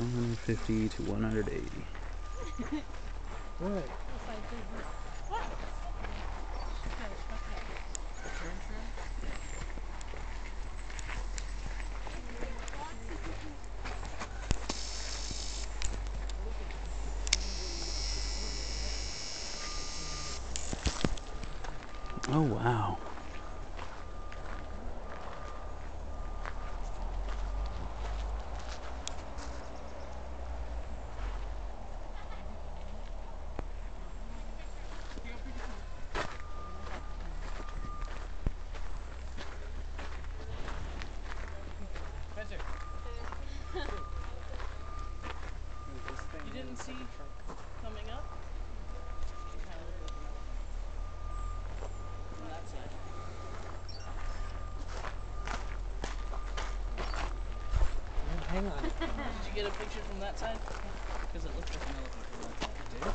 150 to 180. What? Oh wow. You didn't see coming up? On that side. Hang on. Did you get a picture from that side? Because it looks like an elephant from that side.